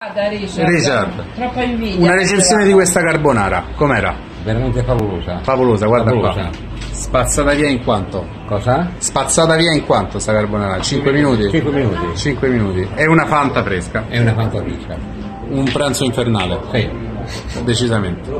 Richard. Richard. Una recensione di questa carbonara, com'era? veramente favolosa. Favolosa, guarda Favolosa. qua. Spazzata via in quanto? Cosa? Spazzata via in quanto sta carbonara? 5 minuti? 5 minuti. 5 minuti. È una fanta fresca. È una fanta fresca. Un pranzo infernale. Sì. Decisamente.